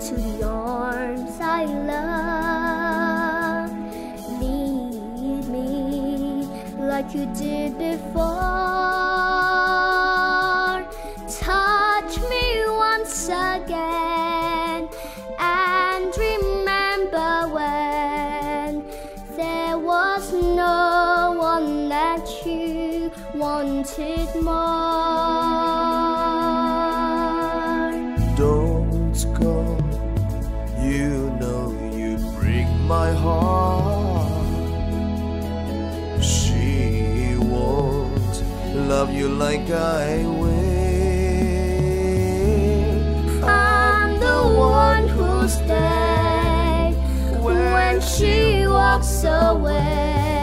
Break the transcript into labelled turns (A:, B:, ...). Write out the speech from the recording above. A: into the arms I love. need me like you did before. Touch me once again and remember when there was no one that you wanted more.
B: let's go. You know you break my heart. She won't love you like I will. I'm the one who's dead
A: when she walks away.